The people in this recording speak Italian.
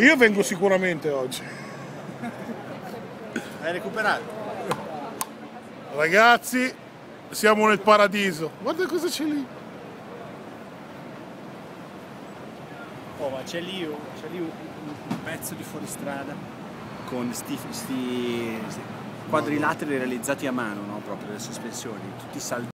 Io vengo sicuramente oggi. Hai recuperato? Ragazzi, siamo nel paradiso. Guarda cosa c'è lì. Oh, ma c'è lì, c'è lì un, un pezzo di fuoristrada con sti, sti, sti quadrilateri realizzati a mano, no? Proprio le sospensioni, tutti saldi.